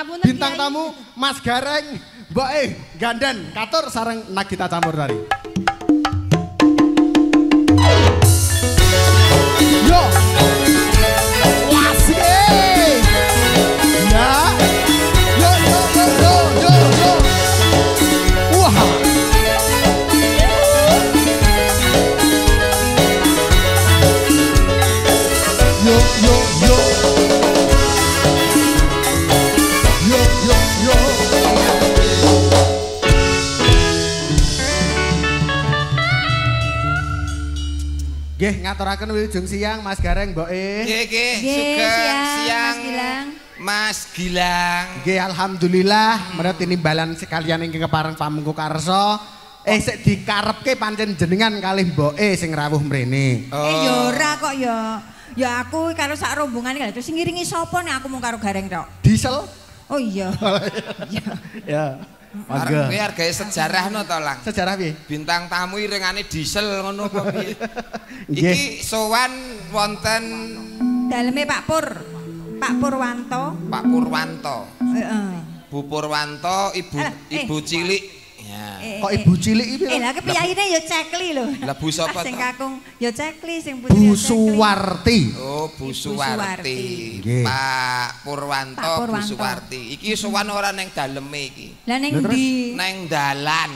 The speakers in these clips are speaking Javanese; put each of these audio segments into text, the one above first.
ngapunten. Bintang Kiai. tamu Mas Gareng, Mbak E, Gandan, Katur sareng Nagita Campur Sari. Yo. Nggih, ngaturaken wilujeng siang Mas Gareng, Mbok E. Nggih, nggih, sugeng siang, siang. Mas Gilang. Mas Gilang. Nggih, alhamdulillah menurut tinimbalan sekalian ingkang kepareng pamungku karsa. Eh sik dikarepke pancen jenengan kalih Mbok E sing rawuh mrene. Eh ya ora kok ya. Ya aku karo sak rombongan iki. Terus sing ngiringi sapa nek aku mung karo gareng tok. Diesel. Oh iya. Iya. Ya. Arep kuwi hargae sejarah no to, Lang. Sejarah piye? Bintang tamu iringane diesel ngono apa piye? Iki sowan wonten Daleme Pak Pur. Pak Purwanto. Pak Purwanto. Heeh. Bu Purwanto, Ibu Alah, eh. Ibu Cilik. Ya. Eh, Kok eh, ibu cilik iki? Eh lah kepiyaine ya cekli lho. Lah, Bu sapa Sing to? kakung ya cekli sing putri Bu. Suwarti. Oh, Bu Suwarti. Pak Purwanto, Bu. Suwarti. Iki sowan ora ning daleme iki. Lah ning ndi? Neng dalan.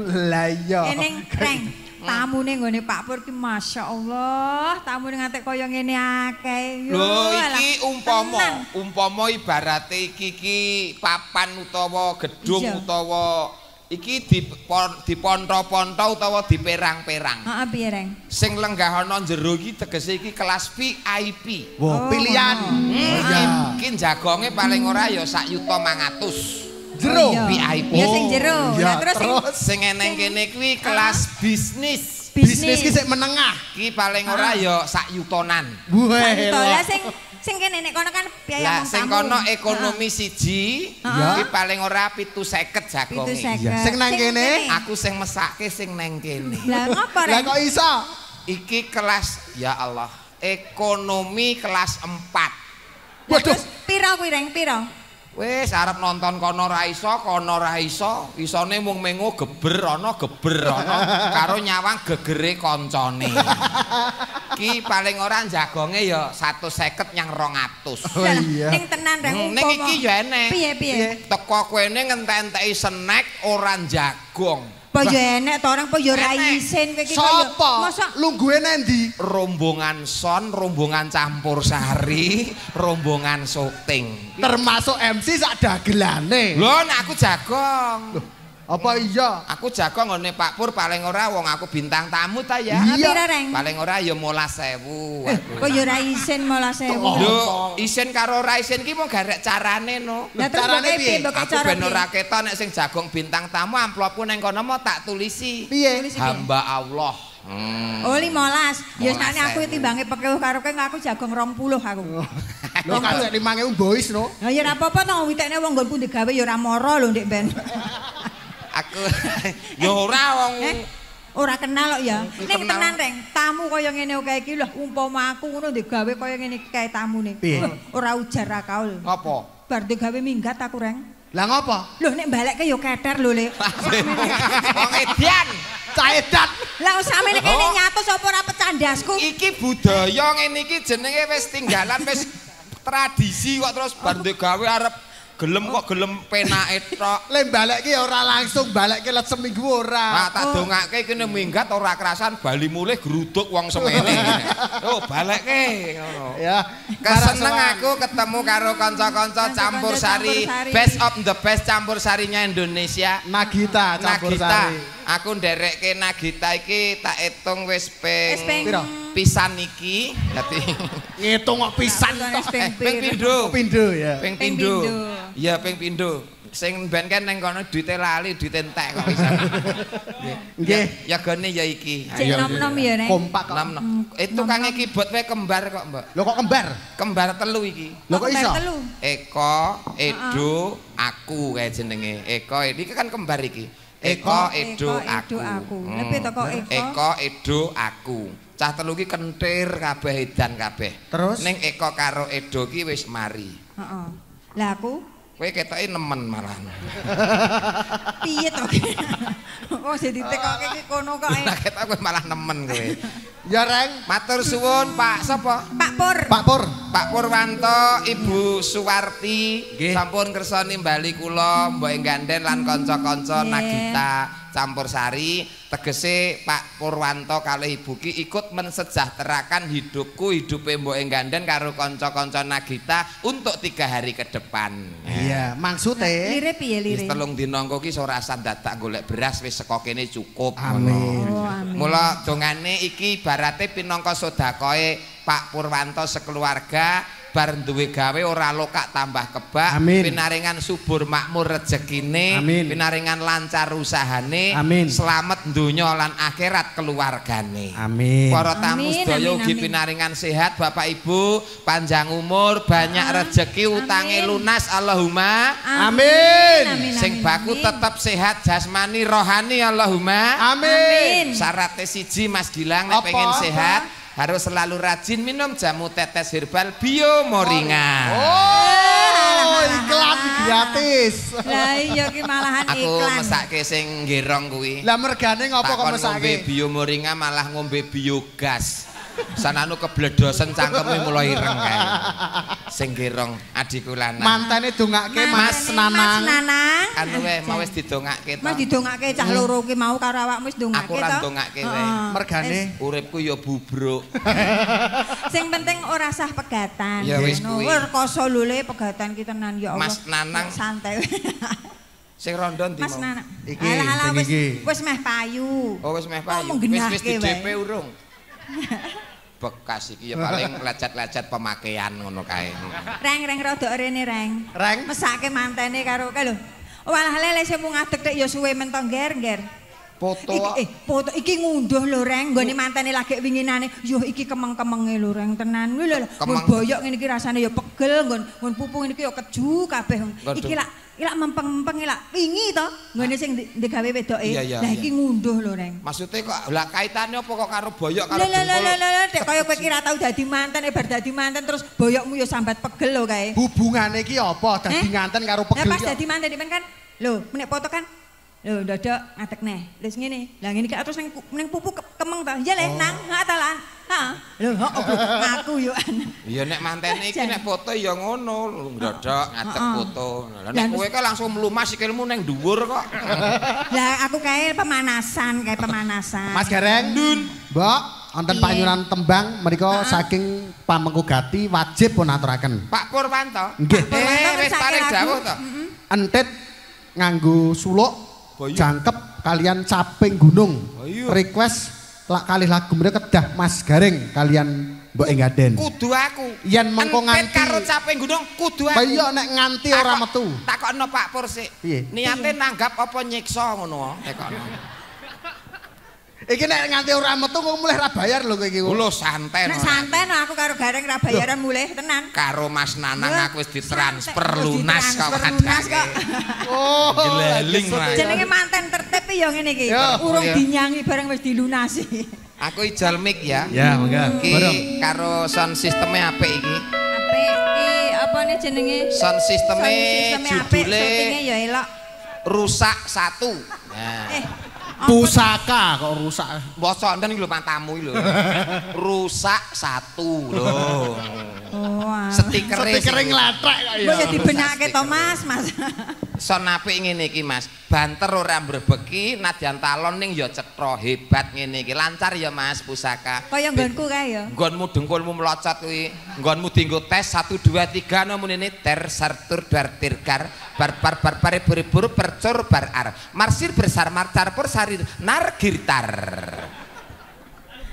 Lah iya. Eh ning reng. Tamune nggone Pak Pur ki masyaallah, tamune ngantek kaya ngene akeh. Lho iki umpama, umpama ibarate iki ki papan utawa gedung Iya. utawa iki dipon- diponto-ponto utawa diperang-perang. Heeh piye reng? Sing lenggah ana jero iki tegese iki kelas VIP. Wah, Oh, pilihan. Oh, iya. Iki jagonge paling ora ya sak yuta 500. Jero. Oh. VIP. Ya sing jero. Iya, Lah terus sing terus Sing eneng kene kuwi kelas bisnis. bisnis ki sik menengah. Iki paling ora ya sak yutonan. Wah. Santo. Lah sing sing kene nek kono kan biaya Lah mung sing tamu. kono ekonomi siji, iki paling ora 750 Itu jagonge. Iya. Sing nang kene? Aku sing mesake sing neng kene. Lah ngapa Lah kok iso? Iki kelas ya Allah, ekonomi kelas 4. Lah, Waduh. terus piro kuwi reng piro? Wis arep nonton kono ra iso, kono ra iso. Isone mung mengo geber ana geber ana karo nyawang gegere kancane. Ki paling ora jagonge ya 150 nyang 200. Oh, iya. Ning tenan reng Hmm, ning iki ya enek. Piye piye? Teko kene ngenteni snack ora jagong. Apa ya enek to orang apa ya ra isin kowe iki Sopo? Masa Lungguhe nendi? rombongan son, rombongan campur sari, rombongan syuting. Termasuk MC sak dagelane. Lho, nek aku jagong. Apa iya? Aku jagong ngene Pak Pur paling ora wong aku bintang tamu ta ya. Iya. Paling ora ya 15000 Eh, aku. kok ya ra isin malah sewu. Oh. Lho, isin karo ora isin ki mung garek carane no. Lah terus carane piye? Aku ben ora ketok nek sing jagong bintang tamu amplopku neng kono mau tak tulisi. Piye? Hamba Allah. Hmm. Oh 15. Ya sakne aku 15.000. timbange pekeuh karo kowe aku jagong 20 aku. Lho kan sik 5000 boys no. Lah ya ora apa-apa to witekne wong nggonku digawe ya ora mara lho Ndek Ben. Aku ya ora wong Eh, ora kenal kok ya. Hmm, Ning tenan reng, tamu kaya ngene kae iki lho umpama aku ngono digawe kaya ngene iki kae tamune. Ora ujar ra kaul. ngopo? Bar digawe minggat aku reng. Lah ngopo? Lho nek balekke ya keter lho Le. Wong edian. Caedat. Lah samene kene Oh. nyatus apa ora pecandasku? Iki budaya ngene iki jenenge wis tinggalan wis tradisi kok terus bar gawe arep gelem kok gelem penake tok. Le balik ki ora langsung balik ki let seminggu ora. Nah, tak dongake kene minggat ora kerasan bali mulih geruduk wong semene. Oh, balekke ngono. Ya. Keseneng aku ketemu karo kanca-kanca campur sari, best of the best campur sarinya Indonesia. Nagita campur Nagita, sari. Aku nderekke Nagita iki tak hitung wis ping Piro? pisan iki. Dadi Ngitung kok pisan tok. ping eh, pindho. Pindo ya. Ping pindho. pindho. Iya, ping pindho. Sing ben kan ning kono duite lali, duite entek kok pisan. Nggih. Ya gone ya iki. Cek nom-nom ya Reng. Kompak kok. Nom nom. Eh tukange keyboard wae kembar kok, Mbak. Lho kok kembar? Kembar telu iki. Lho kok iso? Eko, Edo, aku kayak jenenge. Eko ini kan kembar iki. Eko, Edo, aku. Hmm. Lebih to kok Eko? Eko, Edo, aku. Cah telu iki kentir kabeh edan kabeh. Terus? Ning Eko karo Edo ki wis mari. Heeh. Lah aku Kowe ketoke nemen malah. piye to? Oh, sing ditekoke iki kono kok. Lah ketok kowe malah nemen kowe. Ya Reng, Matur suwun Pak sapa? Pak Pur. Pak Pur. Pak Purwanto, Ibu Suwarti, sampun kersa nimbali kula, Mbok Ganden lan kanca-kanca. Nagita Campursari, tegese Pak Purwanto kalih Ibu ki ikut mensejahterakan hidupku, hidupe Mbok Ganden karo kanca-kanca Nagita untuk tiga hari ke depan. Iya, maksude Lire piye Wis lire? telung dina engko ki ora usah dadak golek beras wis saka kene cukup. Amin. Oh, amin. Mula dongane iki ibarate pinangka sedakoe Pak Purwanto sekeluarga bar duwe gawe ora lokak tambah kebak Amin. pinaringan subur makmur rezekine Amin. pinaringan lancar usahane Amin. selamat donya lan akhirat keluargane Amin. Para tamu Amin, sedaya amin, ugi amin. pinaringan sehat Bapak Ibu, panjang umur, banyak rezeki, utange Amin. lunas Allahumma. Amin. Amin. Sing amin, baku amin. tetap sehat jasmani rohani Allahumma. Amin. Syaratnya siji Mas Gilang nek pengen Apa? sehat harus selalu rajin minum jamu tetes herbal bio moringa. Oh, iklan gratis. Lah iya ki malahan Aku iklan. mesake sing gerong kuwi. Lah mergane ngopo kok Takon ngombe mesake? bio moringa malah ngombe biogas. Sananu kebledosen cangkeme mulai ireng kae. Sing gerong adikku lanang. Mantene dongake Mas Mas Nanang. Nanang. Anu wae mau wis didongake to. Mas didongake cah loro ki mau karo awakmu wis dongake Aku ora ndongake wae. Mergane Uripku ya bubruk. Sing penting ora sah pegatan. Ya wis kuwi. Rekoso lule pegatan ki tenan ya Allah. Mas Nanang. santai. Sing rondo ndi Mas? Nanang. Iki, Alah alah sing wis iki. wis meh payu. Oh wis meh payu. Wis wis di. DP urung. Bekas iki ya paling lecet-lecet pemakaian ngono kae. Reng reng rada rene reng. Reng. Mesake mantene karo kae lho. Walah lele sing mung ngadeg tek ya suwe men to ngger Foto Iki, eh, foto iki ngunduh lho reng, nggone mantene lagi winginane. Yo iki kemeng-kemenge lho reng tenan. Lho lho, boyok ngene iki rasane ya pegel, ngun ngun pupu ngene iki ya keju kabeh. Iki lak iki lak mempeng-mempeng iki lak wingi to, nggone sing di- digawe wedoke. Lah iki ngunduh lho reng. Maksudnya kok lah kaitannya apa kok karo boyok karo Lho lho lho lho dek kaya kowe kira tau dadi manten, eh bar dadi manten terus boyokmu ya sambat pegel lho kae. hubungane iki apa? Dadi nganten karo Lah pegel. pas iki dadi manten kan, lho menek foto kan, lho dodok ngadeg neh, terus ngene, lah ngene iki terus ning ning pupu ke- kemeng ta, iya le nang, nggak ta lan, ha, lho ngaku yo. Iya nek mantene iki nek foto ya ngono, ndodok ngadeg Heeh. foto. Lah nek kowe kan langsung mlumas sikilmu ning dhuwur kok. Lah aku kae pemanasan, kae pemanasan. Mas Gareng. Mbok, wonten panyunan tembang mereka saking Pamengku Gati wajib pun aturaken. Pak Purwanto. Nggih. Eh wis lagu. dawuh to. Entit nganggo suluk. Jangkep kalian caping gunung. Request lak kalih lagu mereka kedah Mas Gareng kalian Mbok Enggaden. Kudu aku. Yen mengko nganti- karo caping gunung kudu aku. Iya nek nganti ora metu. Takokno Pak Pur sik. Niate nanggap apa nyiksa ngono tekokno. Iki nek nganti ora metu kok mulai ra bayar lho kowe iki. Kulo santai. Nek no aku karo gareng ra bayaran mulih tenan. Karo Mas Nanang aku wis ditransfer lunas kok lunas kok. Oh, Jeleling, Mas. Jenenge manten tertib ya ngene iki. Urung dinyangi bareng wis dilunasi. Aku ijal mic ya. Ya, monggo. Iki Bareng. karo sound sistemnya apik iki. Apik iki apa nih jenenge? Sound judulnya syutingnya ya elok. rusak satu. Nah. Eh, Pusaka kok rusak. Bosok enten lho matamu iki lho. rusak satu lho. Oh, ah. Stikere Stikere nglathek kok Mbok ya ya. dibenake to Mas, Mas. Son apik ngene iki Mas. Banter ora mbrebeki nadyan talon ning ya cetha hebat ngene iki. Lancar ya Mas pusaka. Kaya nggonku kae ya. Nggonmu dengkulmu melocot kuwi. Nggonmu dienggo tes 1 2 3 nomune ter sartur dar tirkar bar bar bar pare buri buru percur bar ar. Marsir bersar marcar pur sarir nar girtar.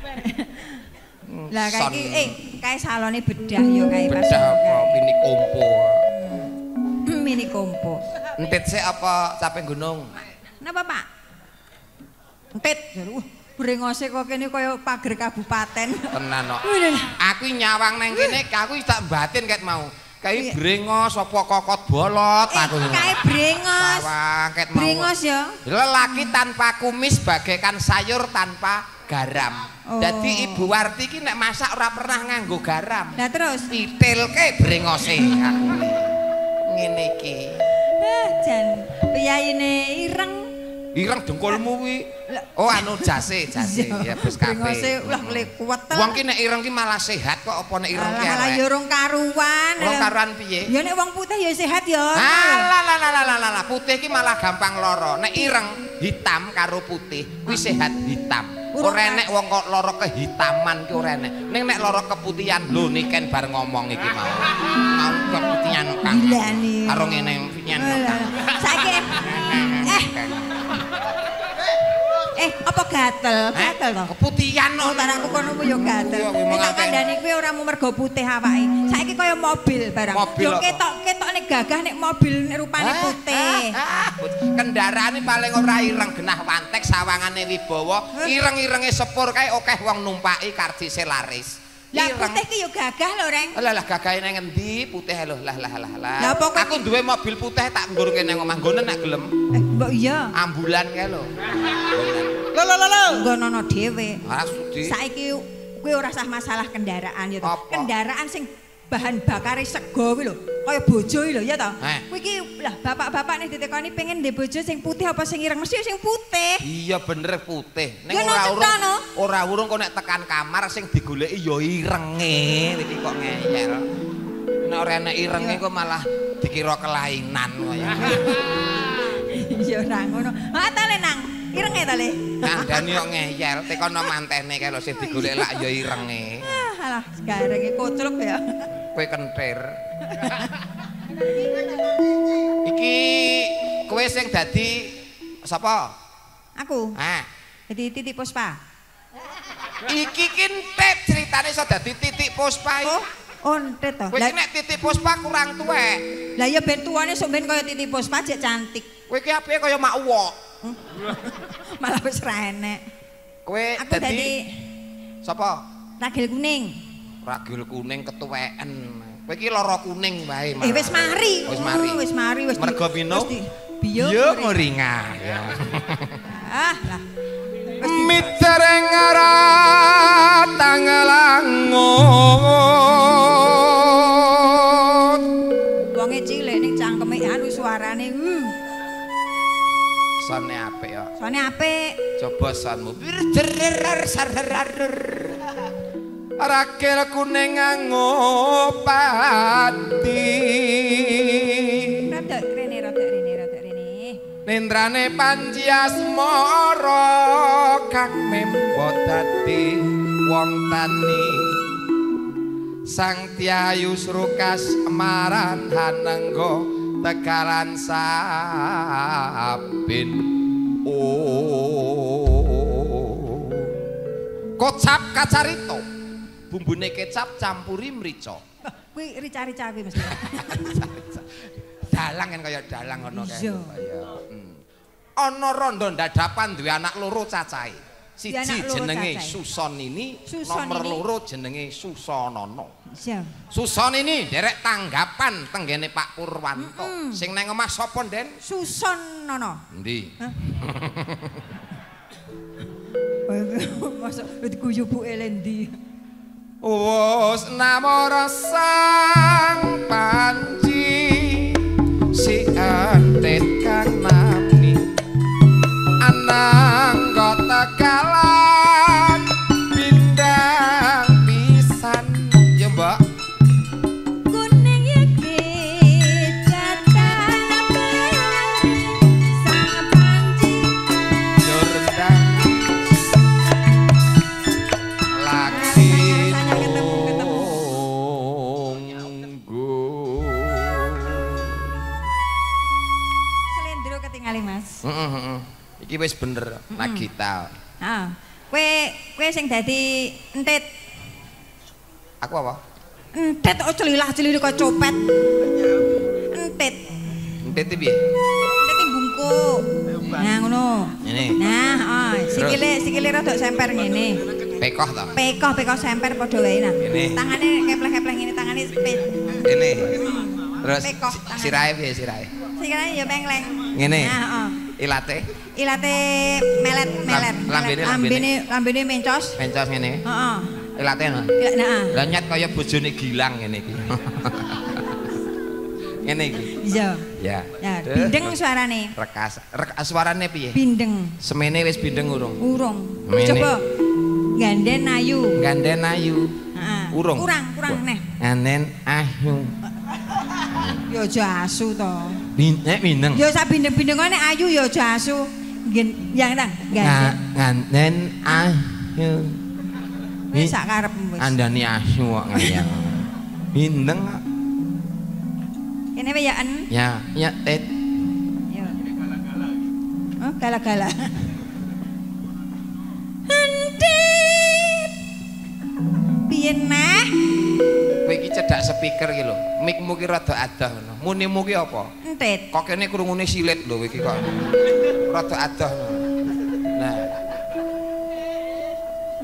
Lah kae iki eh kae salone bedah ya kae pas. Bedah apa pini kompo. Mini kompo. Entit sik apa capek gunung? Napa, Pak? Entit. Uh, brengose kok kene kaya pager kabupaten. Tenan kok. Aku nyawang nang kene aku tak batin ket mau. Kae brengos apa kokot bolot Eh, aku. kae brengos. Sawang ket mau. Brengos ya. Lelaki tanpa kumis bagaikan sayur tanpa garam. Oh. Dadi Ibu Warti ki nek masak ora pernah nganggo garam. Lah terus Itilke brengose aku. Raine ireng. Ireng dengkulmu kuwi. Oh anu jase, jase ya bes kabeh. ulah lekuwet. Wong ki nek ireng ki malah sehat kok apa nek ireng ki Alah elek? ya urung karuan. Wong karuan piye? Ya nek wong putih ya sehat ya. Alah lah lah lah lah lah putih ki malah gampang lara. Nek ireng hitam karo putih kuwi sehat hitam. Ora enek wong kok lara kehitaman ki ora enek. Ning nek lara keputihan lho niken bareng ngomong iki mau. Mau keputihan kang. Gila nih. Karo ngene nyen kang. Saiki eh Eh, apa gatel? Gatel to? Keputihan no. tanahku kono ku yo gatel. Iya, kuwi Nek tak mengate. kandhani kuwi ora mu mergo putih awake. Saiki kaya mobil barang. Yo ketok-ketok nek gagah nek mobil nek rupane Ah, putih. ah, ah. Kendaraane paling ora ireng genah wantek sawangane wibawa, ireng-irenge sepur kae akeh wong numpaki kardise laris. Lah putih ki yo gagah lho, Reng. Lah lah gagahe nang endi putih lho lah lah lah lah. Lah, pokok- Aku duwe mobil putih tak nggur kene omah nggonen nak gelem. Eh, mbok iya. Ambulan kae lho. Lho lho lho lho. Nggonono dhewe. Ora sudi. Saiki kuwi ora sah masalah kendaraan ya? Kendaraan sing bahan bakare sego kuwi lho, kaya bojo lho ya to. Eh. Kuwi iki lah bapak-bapak nek ditekoni pengen ndek bojo sing putih apa sing ireng mesti sing putih. Iya bener putih. Ning ora urung. Ora urung kok nek tekan kamar sing digoleki ya irenge. Iki kok ngeyel. Nek ora enek irenge kok malah dikira kelainan kaya. Ya ora ngono. Ha ta le nang. Ireng e ta le. Kandhane kok ngeyel, tekono mantene kae lho sing digoleki lak ya irenge. Ah, alah, sekarang iki koclok ya. Kowe kentir. Iki kowe sing dadi sapa? Aku Ah, jadi titik puspa. iki ki entet ceritane iso dadi titik puspa. Oh, ontet to. Kowe nek titik puspa kurang tuwek. lah ya ben tuane sok ben kaya titik puspa jek cantik. Kowe iki apike kaya mak uwok. Malah wis ra enek. Kowe dadi dadi sapa? ragil kuning. Ragil kuning ketuweken. Kowe iki lara kuning wae. Eh wis mari. Wis mari. Oh, Wis mari wis. Mergo minum? Biyo. Yo ya. Ah, lah. Mitereng ora tangelangut Wonge cilik ning cangkeme anu suarane. Uh, Sone apik ya. soalnya apik. Coba sonmu. Birjerer sarerer. Rakil kuning ngopati. Rada rene, rada rene, rada rene. Nendrane panji asmara kang membo dadi wong tani. Sang Tyayu Srukas maran hanenggo tegalan sabin. Oh. Kocap kacarito. Bumbune kecap campuri mrica. Kuwi rica-rica kuwi mesti. dalang kan kaya dalang ngono kae. Iya. Hmm. Ana rondo dadapan duwe anak loro cacahe. Siji jenenge cacahe. Suson ini, Suson nomor ini. loro jenenge Susonono. Iya. Suson ini derek tanggapan tenggene Pak Purwanto. Sing nang omah sapa, Den? Suson nono. Endi? Masuk diguyu Bu Elendi. Wos namara sang panci si antet kang nami anangga tegalan pindang Iki wis bener Nagita. Ah, kowe kowe sing dadi entit. Aku apa? Entit kok celilah-celili kok copet. Entit. Entit piye? Entit bungkuk. Nah ngono. Ini. Nah, oh, sikile sikile rada semper ngene. Pekoh to. Pekoh pekoh semper padha wae nah. Ini. Tangane keplek-keplek ngene, tangane pe. Ini. Terus sirahe piye sirahe? Sikile ya pengleng. Ngene. Nah, heeh. Ilate Ilate melet melet. Lam- lambene, lambene lambene mencos. mencos ngene. Heeh. Ilate no. Ila nah. Lah nyet kaya bojone Gilang ngene iki. Ngene iki. Iya. Ya. Ya, bindeng suarane. Rekas rekas suarane piye? Bindeng. Semene wis bindeng urung? Urung. Mene. Coba. Ganden ayu. Ganden ayu. Heeh. Urung. Kurang, kurang neh. Ganden ayu. Ya aja asu to. Bindeng bindeng. Ya sak bindeng-bindengane ayu ya aja asu. Ngen yang ta? Nga, Ganden. Ganden ayu. Wis sak karepmu wis. Andani ayu kok ngayang. Bindeng kok. Kene wae ya en. Ya, ya tet. Ya. Oh, gala-gala. Entit. Piye neh? Speaker iki lho. Mikmu ki rada adoh ngono. Munimu ki apa? Entit. Kok kene krungune silit lho iki kok. Rada adoh. Nah,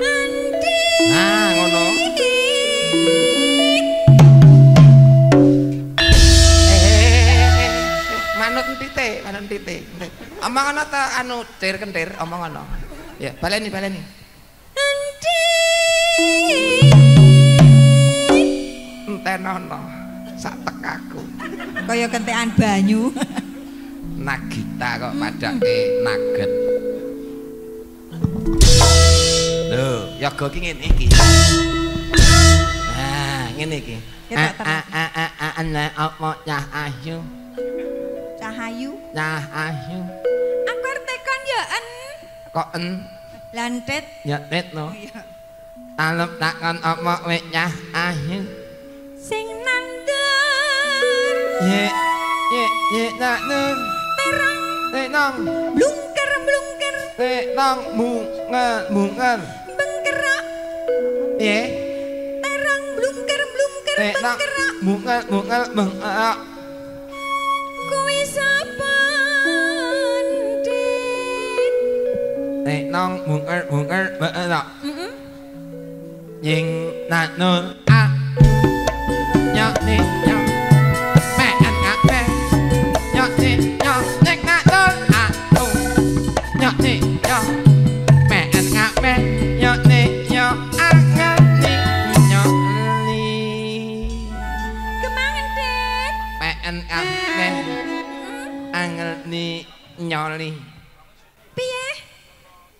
Entit. nah ngono. Eh, manut entite, manut entite. Omong ana ta anu tir kentir, omong ana. Ya, baleni baleni. Enten ana sak tekaku. Kaya kentekan banyu. Nagita kok padake naget. Lho, yoga ki ngene iki. Nah, ngene iki. Ana apa cah ayu, Cahayu. cah ayu. Aku arep tekon ya en. Kok en Lantet. ya net no. Alep takon apa wek cah ayu. sing nandun ye ye ye nak nun terang tenang blungker blungker tenang mungan mungan bengkerak ye terang blungker blungker tenang mungan mungan bengkerak kuwi sependit tenang mungan mungan bengkerak Ding nạc nôn ác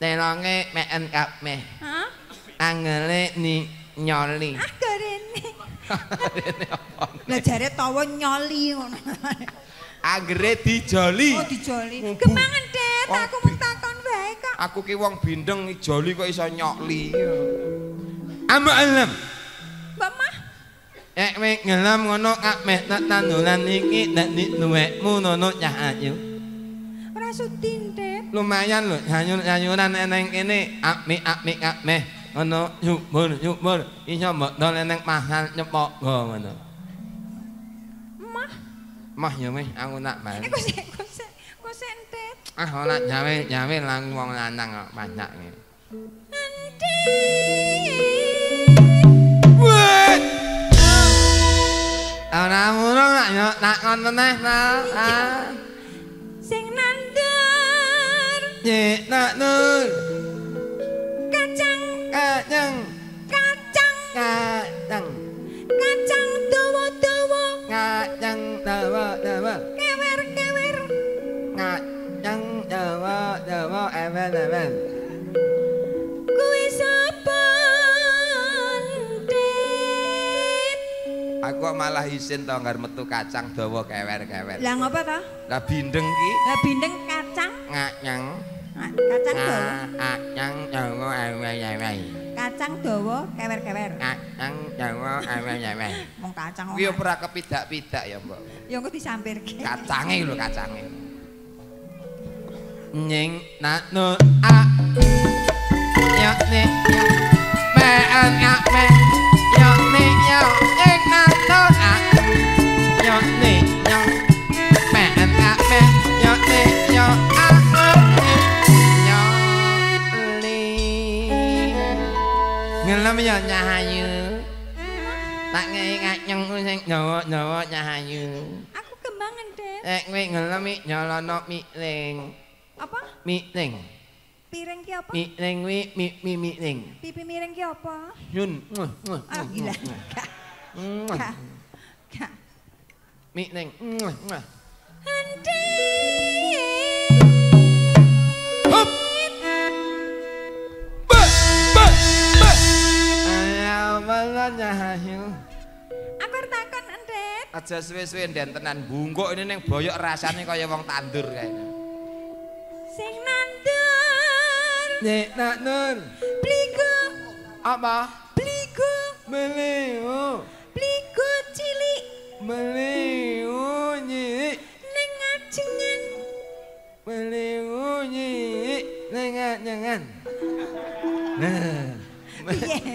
Telonge me an ngak me. Hah? Angele ni nyoli. Ah. Lah jare tawa nyoli ngono. Anggere dijoli. Oh, dijoli. Mubu. Kemangen, Det? Wong Aku mung takon wae kok. Aku ki wong bindeng joli kok iso nyokli. Ama alam. Mbak Mah, Ek we ngelam ngono kak meh nak iki nek ni nuwekmu nono cah ayu. ora sudin, Det. Lumayan lho nyanyur-nyanyuran eneng kene apmi apmi kak meh. Ngono yubur yubur iso mbok dol eneng mahal nyepok go ngono. Mah, Mah ya wis aku nak eh bali. kok sik kok sik kok sik entet. Ah ora jawe jawe lang wong lanang kok banyak iki. Wet. Ora murung nak yo tak ngono neh nah. Sing nandur Ye nak nur kacang. Kacang. Kacang. Kacang. Kacang dawa-dawa. Kacang dawa dawa kewer-kewer kacang dawa dawa ewen ewen. kuwi sapa Dit? Aku malah isin to nggar metu kacang dawa kewer-kewer. Lah ngapa to? Lah bindeng ki? Lah bindeng kacang? Ah, kacang dawa Kacang dawa ewen. kacang dawa kewer-kewer Kacang dawa ewen. wong kacang Kuwi ora kepidak-pidak ya, Mbok. ya engko disampirke Kacange lho kacange. Nying nak nur a. Ya ni ya. Me an ya me. Ngelam ya nyahayu. Tak ngei nganyeng sing dawa-dawa nyahayu. aku kembangan Det Eh, kowe ngelemi nyolono miling. apa Miling. piring ki apa Miling kuwi mi mi miling. pipi miring ki apa Yun. muah, muah, ah muah, gila muah. gak Malanya ayo. Aku arep takon Endet. Aja suwe-suwe ndentenan bungkuk ini ning boyok rasane kaya wong tandur kae. Sing nandur. Nek nak nun. Bligo, Apa? bligo, Meliu. bligo cilik Meliu nyik. ning ngajengan. Meliu nyik. Nengak nyengan. Nah.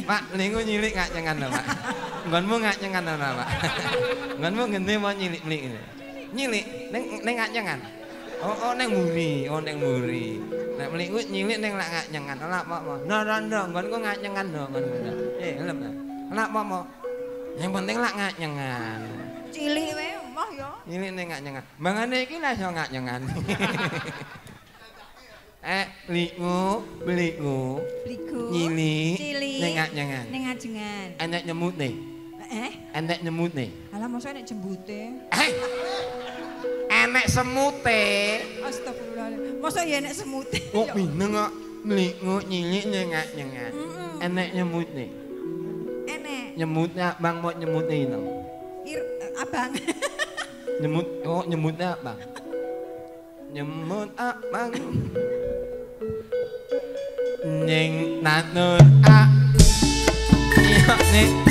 Mak, mlingu nyilik ngak nyengan lho, Mak. Nggonmu ngak nyengan lho, Mak. Nggonmu ngendi mau nyilik mlik ini. Nyilik ning ning ngak nyengan. Oh, oh ning muri, oh ning muri. Nek mlikku nyilik ning lak ngak nyengan. Lak mak mak. No, no, no, nggonku ngak nyengan no, nggonku. Eh, lem. Lak mak mak. Yang penting lak ngak nyengan. Cilik wae emoh ya. Nyilik ning ngak nyengan. Mangane iki lah iso ngak nyengan. eh, mlikku, mlikku. Bligo. Nyilik Cilik. ning ngak nyengan. Ning ngajengan. Enek nyemut nih. Eh, Enek nyemut nih. alah masa nek jembute. Eh. Enek semute. Astagfirullahaladzim. Masa ya nek semute. Kok bingung kok mlingu nyilik nyengak nyengat. Mm-mm. Enek nyemut nih. Enek. Nyemutnya Bang mau nyemut nih no. Ir, eh, abang. Nyemut oh nyemutnya Bang. Nyemut abang. Nyeng nanur a. Nyok nih.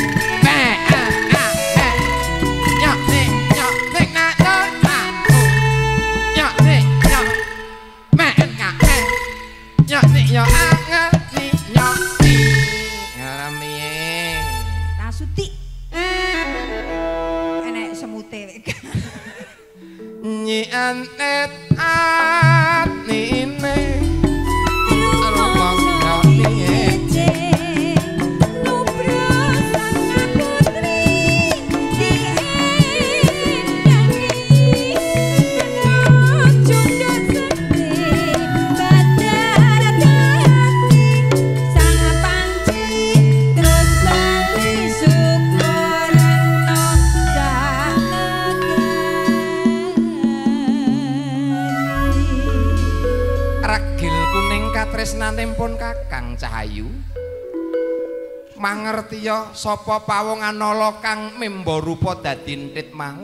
Mangertiya sapa pawongan nala kang memba rupa dadi enthit mau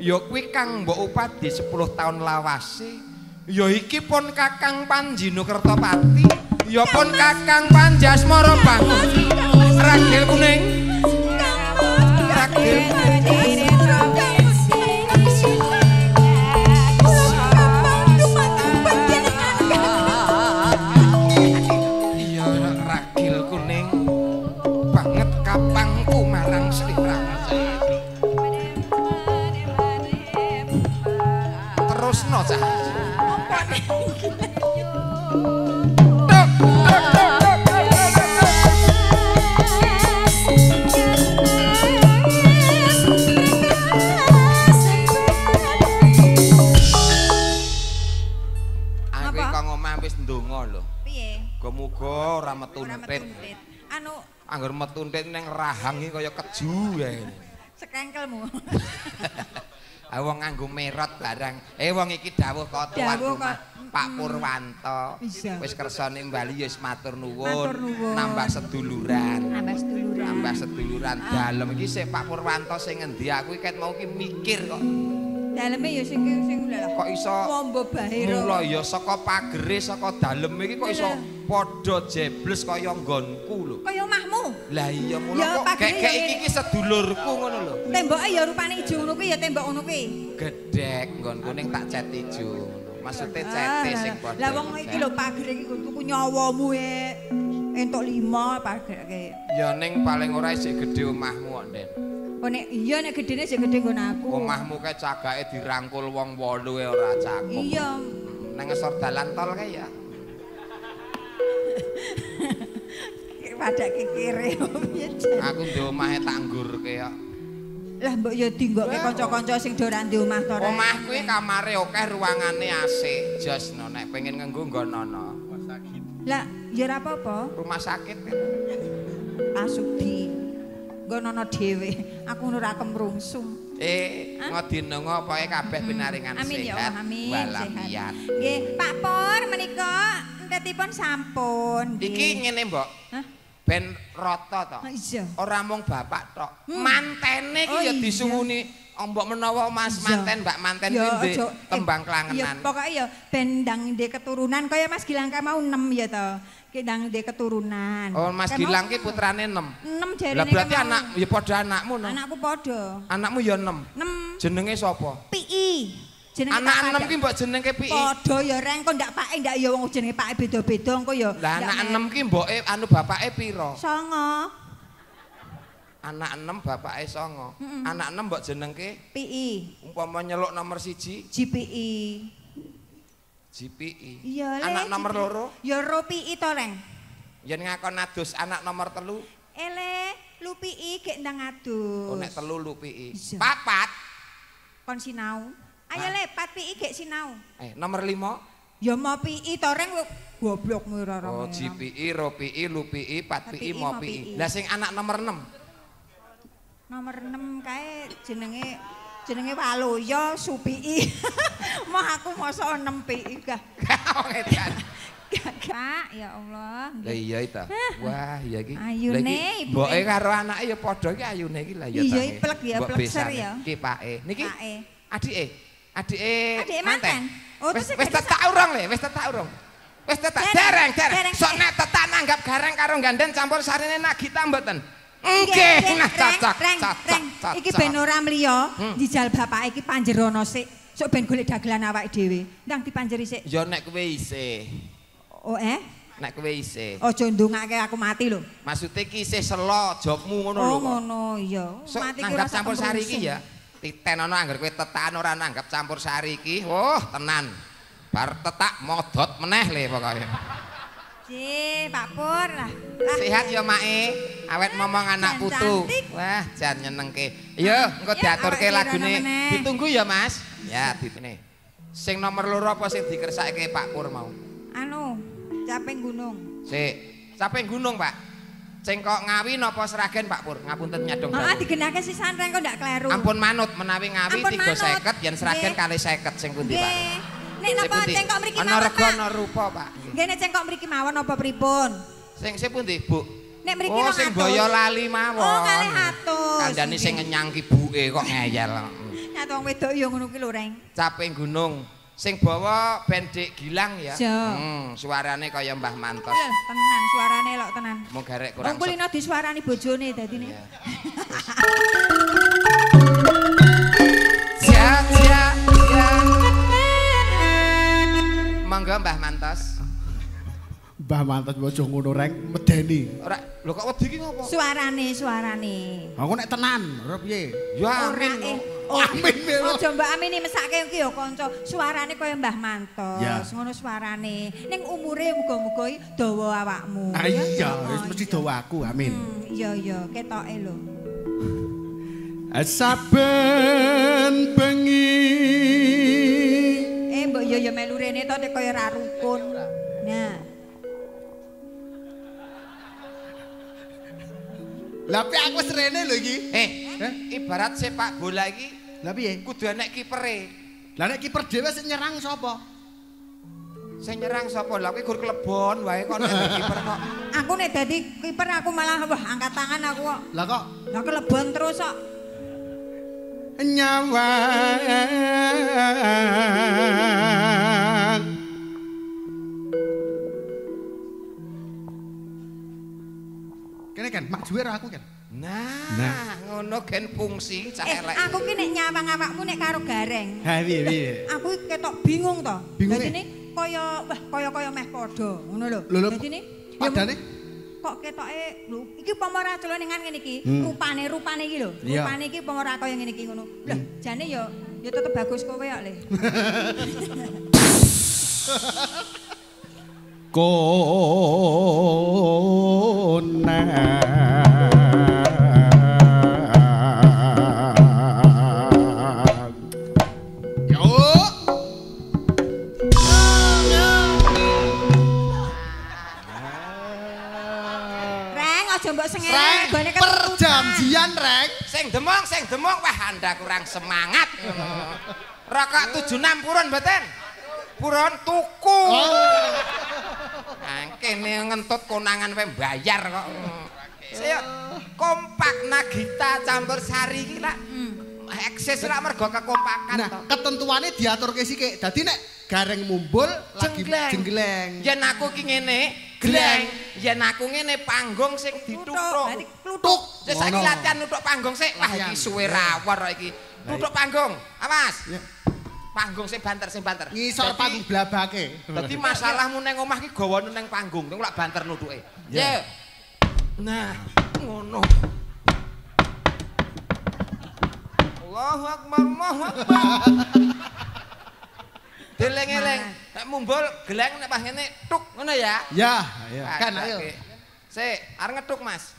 ya kuwi kang mbok upadi 10 taun lawase. Ya iki pun Kakang Panjino Kertopati ya pun Kakang Panjasmara bangun. Regil kuning. Regil Iya Anu Angger metu ning rahang iki kaya keju kae. sekengkelmu. Ah wong nganggo merot barang. Eh wong iki dawuh kok tuan Dawuh Pak Purwanto. Wis kersane Bali ya wis matur nuwun. Nambah seduluran. Nambah seduluran. Nambah seduluran dalem iki sik Pak Purwanto sing ngendi aku ket mau ki mikir kok. Daleme ya sing sing lha. Kok iso Wombo bahira. mula ya saka pagere saka dalem iki kok iso padha jebles kaya nggonku lho. Kaya omahmu. Lah iya Ya, mula kok ya iki iki sedulurku ngono lho. Temboke ya rupane ijo ngono kuwi ya tembok ngono kuwi. Gedhek nggonku ning tak cet ijo ngono. Maksude cete lah, sing padha. Lah wong iki lho pagere iki tuku nyawamu e. Entuk lima pagere. Ya ning paling ora isih gedhe omahmu kok, Den. Oh nek iya nek gedene sik gedhe nggon aku. Omahmu kae cagake dirangkul wong 8 e ora cakup. Iya. Nang ngesor dalan tol kae ya. Pada kikire. Aku ndek omahe tak nggurke ya. Lah mbok ya dinggokke kanca-kanca sing do ora ndek omah to. Omah kuwi kamare akeh ruangane AC. Jos no nek pengen nganggo nggonono. Lah ya ora apa-apa. Rumah sakit kan. Asudi. Nggonono dhewe. Aku ora kemrungsung. Eh, ngodinongo pokoke kabeh pinaringan Amin ya sehat Allah, amin. walafiat. sehat. Nggih, Pak Pur menika entetipun sampun. Iki ngene, Mbok. Hah? Ben rata to. Iya. Ora mung bapak tok. Hmm. Mantene iki Oh, ya iya. disunguni ombok menawa Mas manten, Mbak manten iki ndek ojo- tembang eh, klangenan. Ya, pokoknya ya bendang de keturunan kaya Mas Gilang mau 6 ya to. Kendang de keturunan. Oh, Mas Kan Gilang ki putrane 6. 6 jarene. Lah berarti ka mau. anak ya padha anakmu no. Anakku padha. Anakmu ya 6. 6 Jenenge sapa? PI. Jenenge Anak tak 6 padha. ki mbok jenenge PI. Padha ya reng kok ndak pake ndak ya wong jenenge pake beda-beda engko ya. Lah anak me- 6 ki mboke anu bapake pira? Songo. Anak 6 bapake 9. Mm-mm. Anak 6 mbok jenengke PI. umpama nyeluk nomor 1 GPI. GPI. Iya le. Anak nomor GPI. loro Ya ro PI to reng. yen ngakon adus anak nomor telu Ele lu PI gek ndang adus. oh nek telu lu PI. Iya. Papat. kon sinau. Ayo le pat PI gek sinau. Eh nomor 5 Ya mau PI to reng kok goblok mira Oh GPI, ro PI, lu PI, pat PI, mo PI. Lah sing anak nomor 6. Nomor 6 kae jenenge jenenge Waloyo Supii. Mah aku masa 6 PI gah. Edan. Kak, ya Allah. Lah iya itu. Wah, iya iki. Ayune, ibuke. Mboke karo anake ya padha iki ayune iki lah ya. Iya, tangi. plek ya, plekser besane. ya. Iki pake. Niki Pake. adike. Adike Adike manten. Oh, wis tetak urung le, wis tetak urung. Wis tetak Dereng, dereng. Sok nek tetak nanggap gareng karo ganden campur sarine nagita mboten. Nggih, nah reng. cocok. Iki ben ora mliya, Hmm. dijal bapak iki panjerono sik. Sok ben golek dagelan awake dhewe. Ndang dipanjeri sik. Ya nek kowe isih. Oh eh, Nek kowe isih. aja ndongake aku mati lho. Maksudnya ki isih selo jobmu ngono lho. Oh ngono iya. Mati ki rasa campur sari iki ya. Titen ana anggar kowe tetakan ora nanggap campur sari iki. Wah, tenan. Bar tetak modot meneh le pokoke. Ji, Pak Pur lah. Sehat ya Mae. Awet momong anak putu. Wah, jan nyenengke. Yo, engko diaturke lagune. Ditunggu ya, Mas. Ya, ditene. Sing nomor loro apa sing dikersake Pak Pur mau? Anu, caping gunung. Sik. Caping gunung, Pak. Sing kok ngawi napa seragen Pak Pur? Ngapunten nyadong dawuh. digenake sisan reng kok ndak kleru. Ampun manut menawi ngawi Ampun manut. 350 yen seragen kali 50 sing pundi Pak? Nek napa cengkok mriki Ana mawon, Pak? ana rupa, Pak. Nggih nek cengkok mriki mawon apa pripun? Sing sing pundi, Bu? Nek mriki Oh, sing boyo lali mawon. Oh, kalih atus. Kandhane sing ngenyang ki kok ngeyel. Nyata wong wedok ya ngono ki lho, Reng. Caping gunung. Sing bawa bendik gilang ya. Hmm, suarane kaya Mbah Mantos. Lho, tenan suarane lho tenan. Mung garek Wong kurang. kulino disuarani bojone dadine. Ya, ya, ya. Monggo Mbah Mantos. Mbah mantes bojo ngono reng medeni. Ora, lho kok wedi ki ngopo? Suarane, suarane. Aku nek tenan, ora piye? Ya amin. eh. no. Amin. Aja Mbak Amin mesake iki ya kanca. Suarane kaya Mbah Mantos, Ya. ngono suarane. Ning umure muga-muga iki dawa awakmu. Ah ya. iya, Oh, wis mesti dawa aku, amin. Hmm, iya iya, ketoke lho. Saben bengi Eh mbok yo yo melu rene to nek kaya ra rukun. Nah, Lah pi aku wis rene lho iki. Eh, Eh? ibarat sepak bola iki Lah piye? kudu enek kipere. Lah nek kiper dhewe sing nyerang sapa? Sing nyerang sapa? Lah kuwi gur klebon wae kok nek kiper kok. aku nek dadi kiper aku malah wah angkat tangan aku kok. Lah kok Lah kelebon terus kok. nyawang Kene kan, mak juwer aku kan. Nah, Nah. ngono gen fungsi cah Eh, elek. aku ki nek nyawang awakmu nek karo gareng. Ha piye piye? Aku ketok bingung to. Bingunge? Dadine kaya wah kaya-kaya meh padha, ngono lho. Lho, lho, Dadine ya Padane kok ketoke lho iki upama ora celenengan ngene iki Hmm. rupane rupane iki lho rupane iki upama ora kaya ngene iki ngono lah jane ya ya tetep bagus kowe kok le konang sing demong wah Anda kurang semangat. Rokok 76 purun mboten? Purun tuku. Nah, kene ngentut konangan wae bayar kok. Saya kompak Nagita campur sari iki lak eksis lak mergo kekompakan Nah, to. ketentuannya diaturke sithik. Dadi nek gareng mumbul lagi Jenggleng. Yen aku ki ngene, gleng. Yen aku ngene panggung sing dituthuk. berarti kluthuk. Sik saiki latihan nuthuk panggung sik. Wah iki suwe rawor kok iki. Nuthuk panggung. Awas. Ya. Panggung sik banter sing banter. Ngisor panggung blabake. Dadi masalahmu neng omah ki gawane neng panggung, ning lak banter nuthuke. Ya. Nah, ngono. Allahu Akbar, Allahu Akbar. Deleng-eleng, nek mumbul geleng nek pas ngene tuk ngono ya. Ya, ya. Kan ayo. Sik, arep ngethuk, Mas.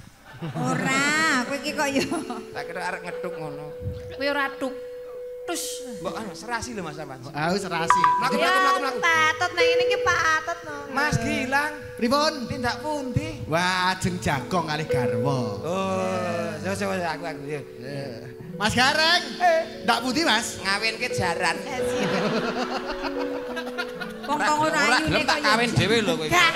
Ora, kowe iki kok yo. Tak kira arep ngethuk ngono. Kowe ora tuk. Tus. Mbok anu serasi lho Mas sampean. Ah, wis serasi. Mlaku Ya, mlaku mlaku mlaku. patut nang ini ki patut no. Mas Gilang, Pripun? tindak pundi? Wah, jeng jagong kalih garwa. Oh, coba aku aku. ya. Mas Gareng, ndak putih Mas? Ngawinke jaran. Wong kok ora Ora ayune gelem tak kok yo. kawin dhewe lho kowe. Gak.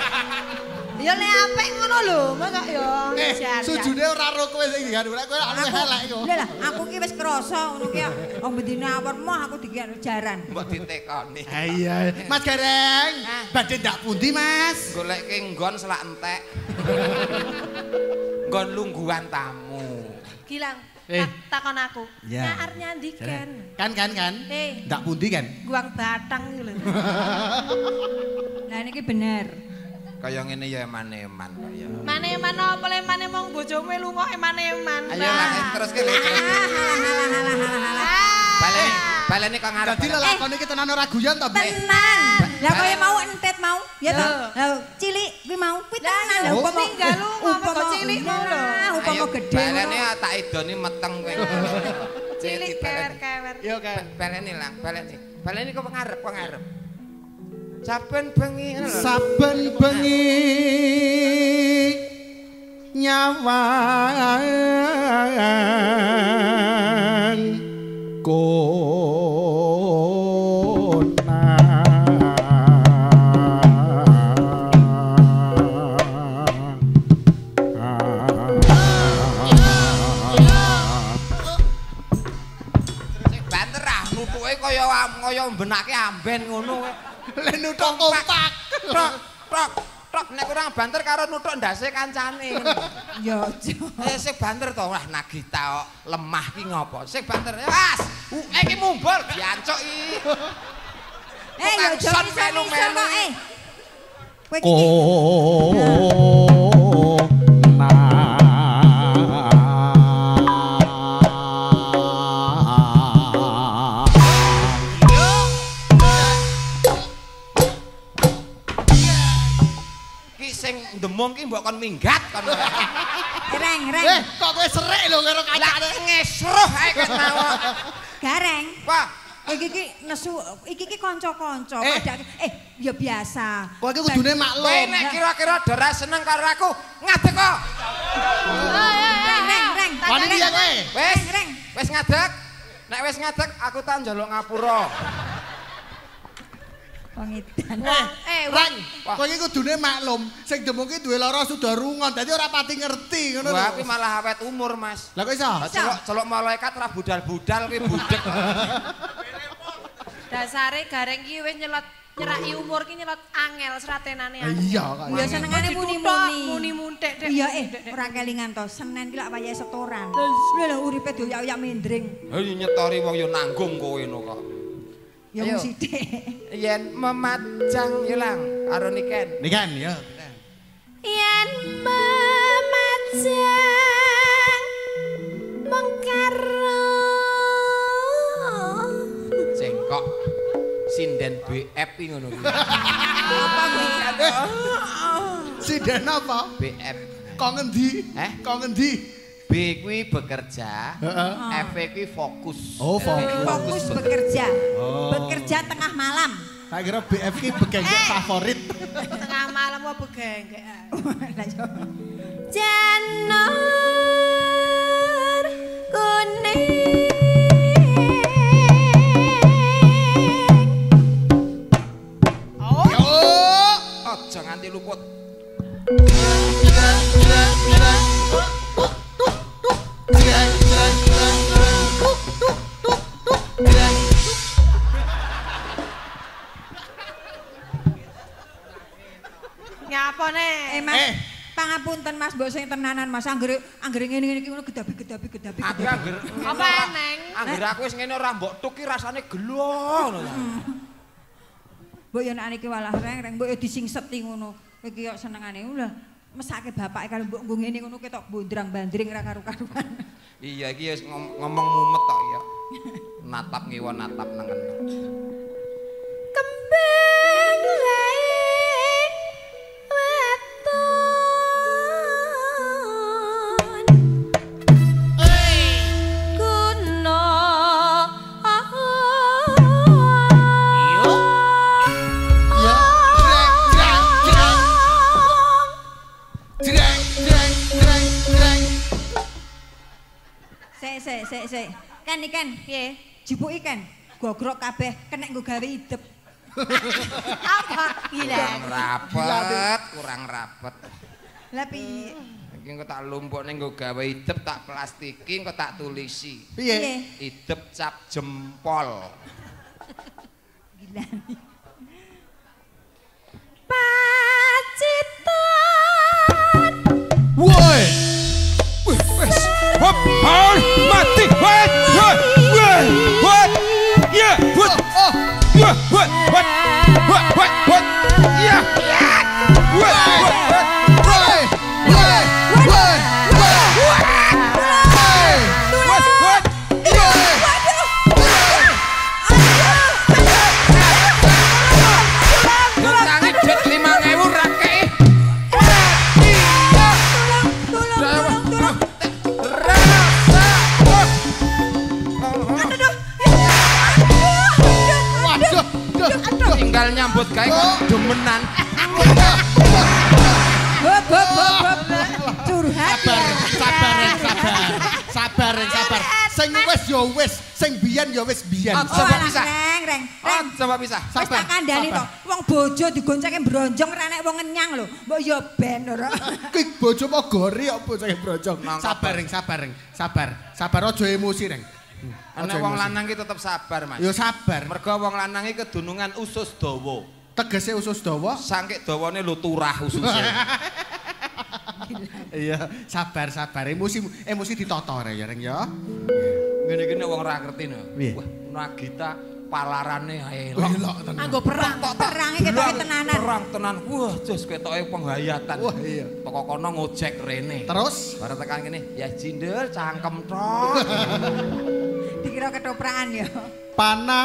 Ya nek apik ngono lho, mengko yo. Eh, sujune ora ro kowe sing digarwa. Kowe anu elek iku. Lha lah, aku ki wis krasa ngono ki. Wong bedine awor moh aku dikira jaran. Mbok ditekoni. Ha iya. Mas Gareng, badhe ndak pundi Mas? Goleke nggon selak entek. Nggon lungguhan tamu. Gilang, Eh. tak takon aku. Ya. Nek arep nyandikan. Kan kan kan? Eh. Ndak pundi kan? Guang batang iki lho. Lah niki bener. Kaya ngene ya eman-eman kaya. Mane-mane apa le mane mong bojomu lunga emane-eman. Ayo lah terus ke terus. Baleni, baleni kok ngarep. Dadi lelakon iki tenan ora guyon to, Mbak? Tenan. Lah kaya mau entet mau, ya toh. Lho. Lah cilik kuwi mau kuwi Lah, tenan. Lah upama Tinggal lu, ngomong kok cilik mau lho. Upama. Baleni ngono. tak idoni meteng kowe. Cilik kewer-kewer. Yo kan. Baleni lah, baleni. Baleni kok ngarep, kok ngarep. Saben bengi. Saben bengi nyawang Sing nutuke kaya kaya mbenake amben ngono kowe. Lah nutuk kompak. Tok, tok, tok nek kurang banter karo nutuk ndase kancane. Ya aja. Eh sing banter to wah Nagita kok lemah ki ngopo? Sing banter was. Eh iki mumbul diancuk iki. Eh ya aja melu-melu. eh. Kowe mbok kon minggat kon. reng reng. Eh, kok kowe serik lho karo Lah kancane? ngesruh ae kes mau. Gareng. Wah, Iki ki nesu iki ki kanca-kanca. Eh. Pada eh ya biasa. Kowe iki kudune kowe maklum. nek kira-kira ora seneng karo aku, ngadeg kok. Reng reng reng. Wani piye kowe? Wis, reng. wis ngadeg. Nek wis ngadeg aku tak njaluk ngapura. Wong edan. Eh, Rang, Wah. kowe iki kudune maklum, sing demung ki duwe lara sudah rungon, dadi ora pati ngerti ngono Wah, lho. kuwi malah awet umur, Mas. Lah kok iso? Celok celok malaikat ora budal-budal kuwi budek. dasare gareng ki wis nyelot nyeraki umur ki nyelot angel seratenane Ah, angel. Iya kok. Ya senengane muni-muni. muni-muntik dek. Iya eh ora kelingan to. Senin ki lak wayahe setoran. Lha lho uripe doyak-oyak mendring. Ha nyetori wong ya nanggung kowe no kok. Ya Ayo. mung sithik. Yen memajang ilang karo Niken. Nikan ya. Yen memajang mengkaro Cengkok sinden BF ngono kuwi. Sinden apa? BF. Kok ngendi? Eh? Kok ngendi? B kuwi bekerja, Heeh. F kuwi fokus. Oh, fokus. Fokus bekerja. Oh. Bekerja tengah malam. Tak kira BF ki begenggek favorit. tengah malam apa begenggek. Lah yo. Janur Aja nganti luput. Nyapa nih? Eh Mas, Eh. pangapunten Mas, mbok sing tenanan Mas, anggere anggere ngene-ngene iki ngono gedabi. Aku gedabi. angger Apa eneng? Angger aku wis ngene ora mbok tuk ki rasane gelo ngono. Mbok ya nek iki walah reng-reng, mbok ya disingseti ngono. Iki kok senengane ulah mesake bapake karo mbok nggo ngene ngono ketok bondrang-bandring ra karu-karuan. Iya iki wis ngom- ngomong mumet tok ya. Natap ngiwa natap nengen. Kembang Gogrok kabeh kena nggo gawe idep. Apa? Gila. Kurang rapet, kurang rapet. Lah piye? Iki engko tak lumpuk ning nggo gawe idep tak plastiki engko tak tulisi. Piye? Idep cap jempol. Gila. Pacitan Woi. Wes. Hop, mati. Wait, wait, wait, wait. Ya, wait. Oh, Ya, wait, Gawe kok demenan. Hop. Curhat ya. Sabar, sabar, sabar. Sabar, sabar. Sing wis ya wis, sing biyen ya wis biyen. Coba bisa. Reng, reng, reng. coba. Wis Sabar, tak kandhani to. sabar. Wong bojo digoncenge bronjong ra nek wong ngenyang lho. Mbok ya ben ora. Ki bojo mau gori kok bocah. Nangkep. Sabar, Reng, sabar, Reng. Sabar. Sabar aja emosi, Reng. Hmm, aja wong lanang ki tetep sabar, Mas. Ya sabar. Mergo wong lanang iki kedunungan usus dawa. Tegese usus dawa. Sangke dawane lu turah ususe. Iya, sabar, sabar. Emosi emosi ditata Reng ya, Reng ya. Ngene-ngene wong ora ngerti no. Wah, Nagita palarane elok tenan. Anggo perang, perange ketoke tenanan. Perang tenan. Wah, jos ketoke penghayatan. Wah, iya. Toko kono ngojek rene. Terus Bareng tekan kene, ya jindel cangkem tok. Dikira ketoprakan ya. panas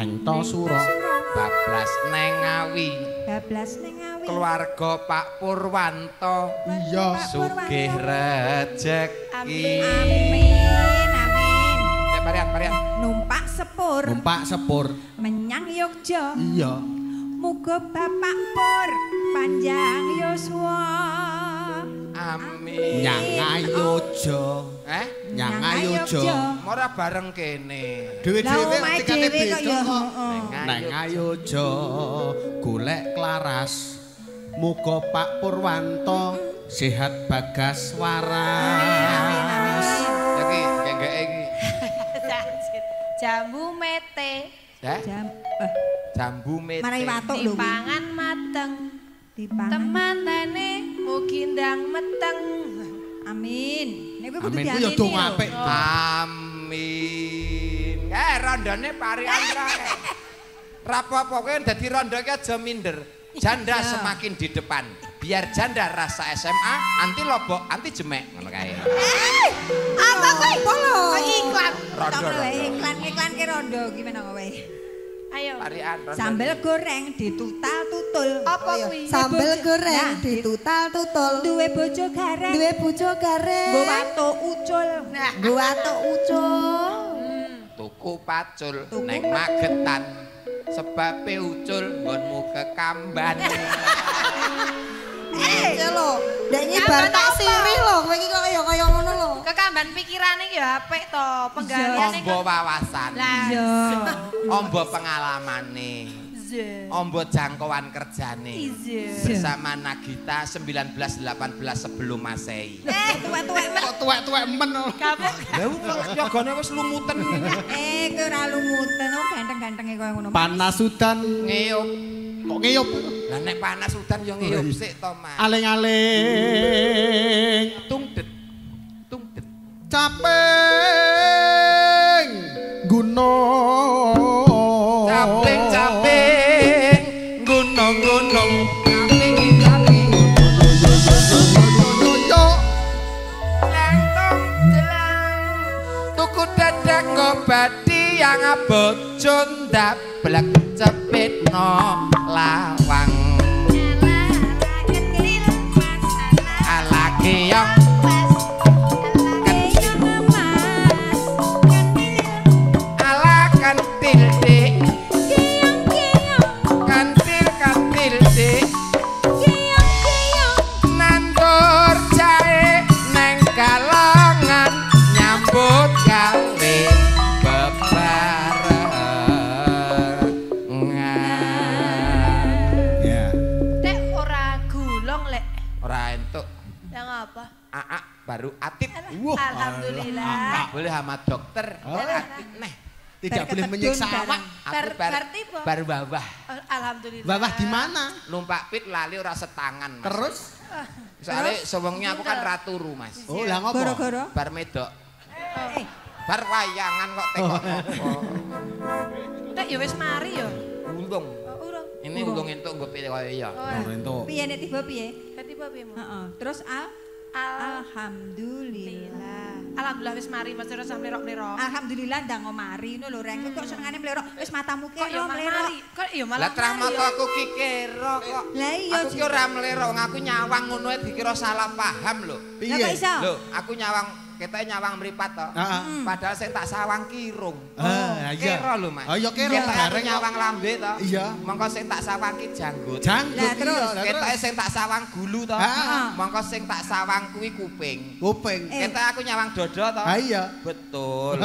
Tosuro, neng to sura bablas neng Ngawi. Bablas ning awi. Keluarga Pak Purwanto. iya Sugih rejeki. Amin, amin. Eh, Parian, Parian. Numpak sepur numpak sepur menyang Yogya. iya Muga Bapak Pur panjang yuswa. Amin. nyang ayojo Eh, nyang ayojo Ayogja. ora bareng kene. dhewe-dhewe kok beda kok heeh. neng ayojo golek klaras muga Pak Purwanto sehat bagas waras Iki genggeke iki. Jambu mete, Eh, Jam eh jambu mete. marai watuk lho. dipangan mateng. Dipangan. Temantene mugi ndang meteng. Amin. Kudu amin ku ya diamini dong apik Amin. Eh, rondone parian ra. Rapopo kowe dadi rondo ki aja minder. Janda semakin di depan. Biar janda rasa SMA, anti lobok, anti jemek ngono kae. Apa kowe iklan. Rondo. iklan iklan ke rondo gimana kowe? Ayo. Rondo. Sambel goreng ditutal tutul. Apa kuwi? Sambel goreng di- ditutal tutul. Duwe bojo gareng. Duwe bojo gareng. Nggo watu ucul. Nah, Nggo watuk ucul. tuku pacul Tuku magetan sebabe ucul nggonmu kekamban Eh, lho, ndek Kamban nyebar tak apa? siri lho, kowe iki kok kaya kaya ngono lho. kekamban pikirane ki ya apik to, penggaliane ombo wawasan Lah, Iya. ombo pengalamane ombo jangkauan kerjane Iya. bersama Nagita 1918 sebelum Masehi Eh, tuwek-tuwek men. Kok tuwek-tuwek men. Lha jagane wis lumutan Eh, kowe ora lumuten, oh ganteng-gantenge koyo ngono. Panas udan. Kok ngeyup? lah nek panas udan yo ngeyup sik to Mas Aling-aling. tungdet tungdet Caping gunung. caping caping gunung gunung caping caping Yo yo. Lantong jelang tuku dadak ngobati yang bojo ndablek cepitno lawang. Ala kiyong Alhamdulillah. boleh sama dokter Oh. neh Tidak boleh menyiksa awak. aku Bar- bar bawah Oh, Alhamdulillah. Bawah di mana? numpak pit lali ora setangan mas Terus? soalnya sewengnya aku kan raturu mas Oh, lah ngopo? Bar medok Eh, bar wayangan kok tekok ngopo Nek ya wis mari ya. untung Oh, ini untung entuk nggo pit kaya ya Oh, Entuk. piye nek tiba piye? tiba piye mu? Heeh. Terus Al- Alhamdulillah. Alhamdulillah wis mari Mas ora sampe rok-rok. Alhamdulillah ndang mari ngono lho Reng. Kok senengane mlerok wis matamu kero malah mlerok. mari? Kok ya malah lah trah mari ya? mataku ki kero kok Lah iya. aku ki ora mlerok aku nyawang ngono dikira salah paham lho Piye? lho aku nyawang kita nyawang mripat to Heeh. padahal sing tak sawang kirung Ah, iya. kero lho mas Oh, iya aku bareng. nyawang lambe to Iya. mongko sing tak sawang ki janggut Janggut Lah, terus? iya, Ketoke sing tak sawang gulu to. Ah. Mongko sing tak sawang kuwi kuping. Kuping. Eh. Aku nyawang dodo to. Ah, iya. Betul.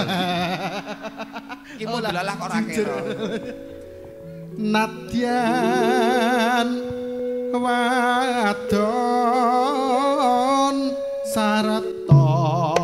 Iki Oh, oh, lah, kok ora kira. Nadyan wadon sarata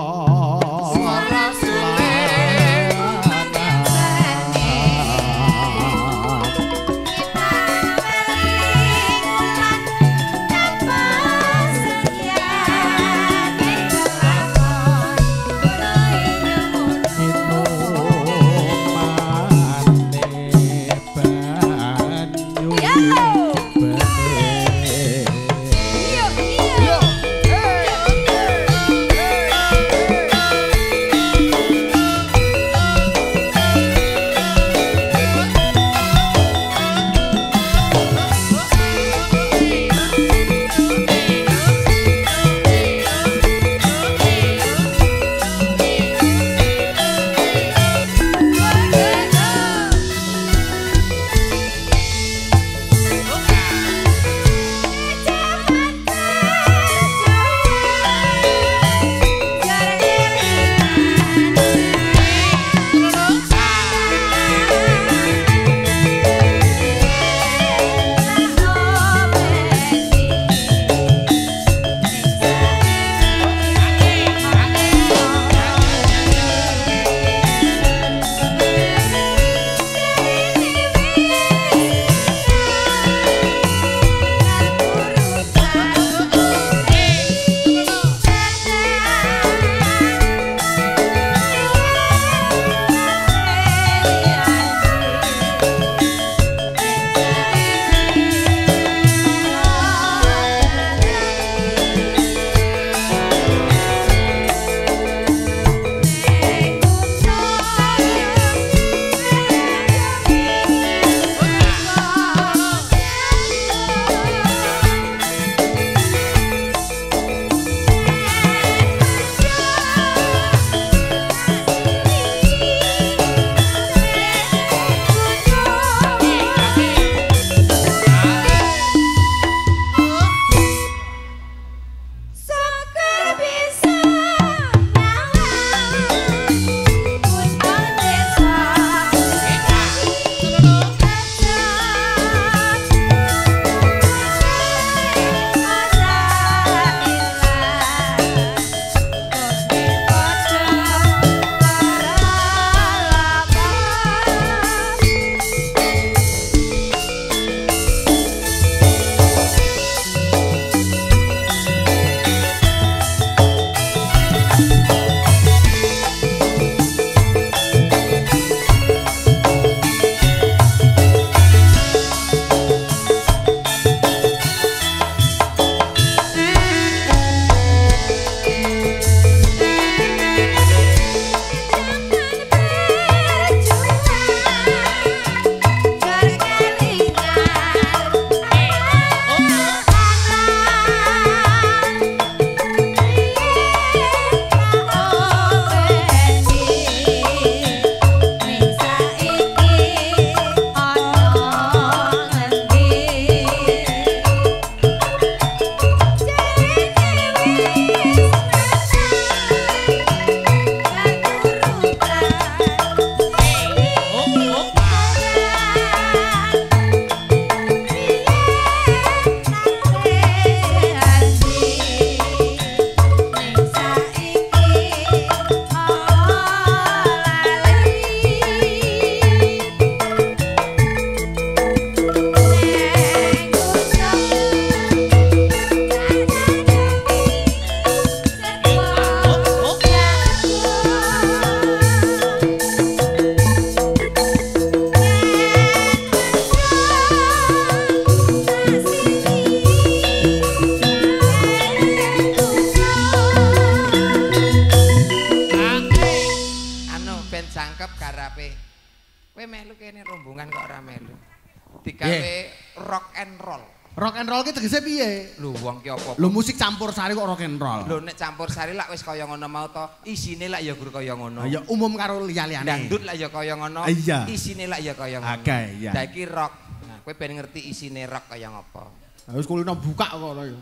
sari kok rock and roll. Lho nek campur sari lak wis kaya ngono mau to, isine lak ya gur kaya ngono. Ya umum karo liya-liyane. Dangdut lak ya kaya ngono. Iya. Isine lak ya kaya ngono. Akeh, iya. Lah iki rock. Nah, kowe ben ngerti isine rock kaya ngapa. Wis kulino buka kok ya.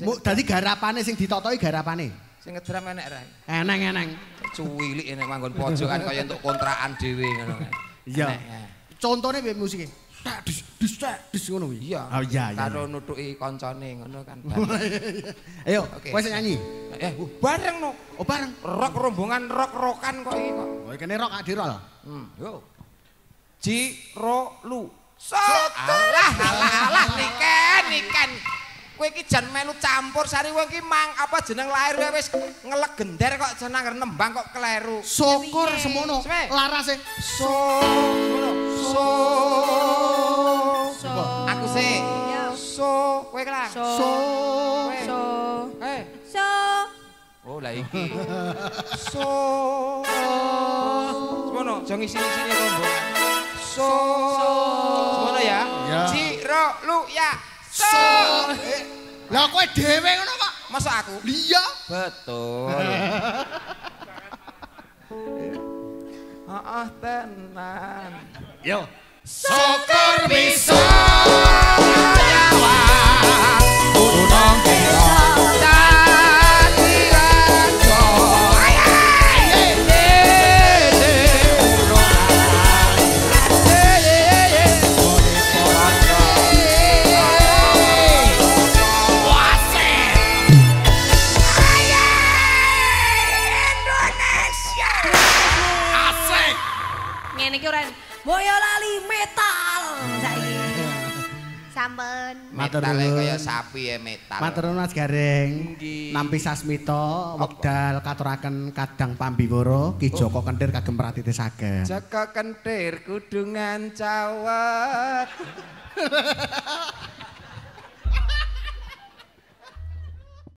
Mu dadi garapane sing ditotoki garapane. Sing ngedram enek ra. Eneng-eneng. Cuwilik enek manggon pojokan kaya entuk kontrakan dhewe ngono. Iya. Ya. Contone piye musike? Tak dis dis tak dis ngono kuwi. Iya. Oh iya iya. Karo nutuki kancane ngono kan. Ayo, Oke. kowe sing nyanyi. Eh, uh, bareng no. Oh bareng. Rock rombongan rock-rockan kok iki kok. Oh kene rock adirol. Hmm, yo. Jiro lu. So, alah alah alah niken niken. Kowe iki jan melu campur sari wong iki mang apa jeneng lahir wis ngelek gender kok jan nang nembang kok kleru. Syukur semono. Larase. So, ngono. So. So. Kowe kelang. So. So. Eh. So, Oh, lah iki. So. Semono, aja ngisi-isini rombongan. So. Semono ya. Ya. Jiro lu ya. So. Eh, Lah kowe dhewe ngono kok. Masa aku? Iya. Betul. Ah, tenan. Yo. Syukur bisa Matur nuwun. kaya sapi ya metal. Matur nuwun Mas Gareng. Nampi sasmita wekdal katuraken kadang pambiwara Ki Joko Kentir kagem pratitisaken. Jaka kentir kudungan cawat